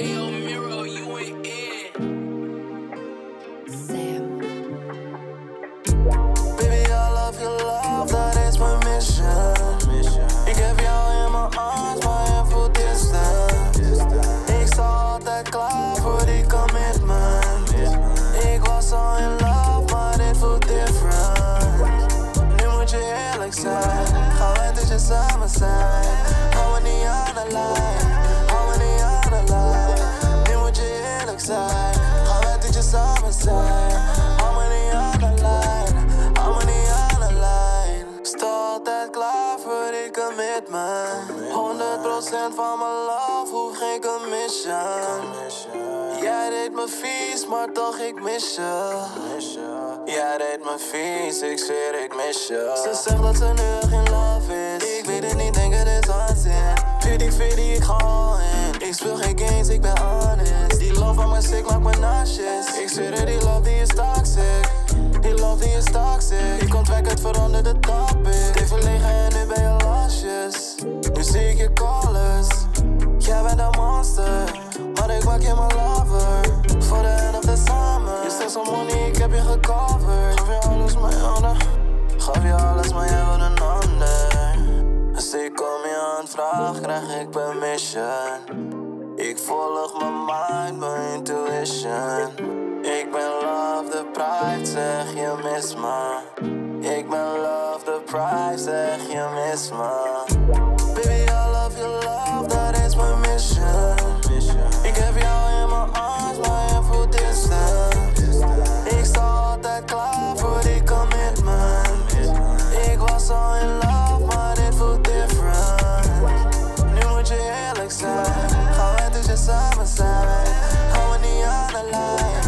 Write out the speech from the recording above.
Baby, I love your love, that is my mission. Ik heb jou in my arms, maar je voelt distant. Ik sta altijd klaar voor commitment. Ik was so in love, different. Commitment 100% van mijn love hoef geen commission Jij deed me vies, maar toch ik mis je. Jij deed me vies, ik zweer ik mis je. Ze zegt dat ze nu in love is. Ik weet het niet, denk het is waanzin Fitty fitty, ik ga in. Ik speel geen games, ik ben honest. Die love van me sick maakt me nauseous. Ik zweer die love die is toxic ik heb je gecoverd Gaf je alles, maar Gaf je alles, maar jij wil een ander Als ik om je aanvraag, krijg ik permission ik volg mijn mind, mijn intuition. Ik ben love the price, zeg je mis me. Ik ben love the price, zeg je mis me. summer, summer. How in the line?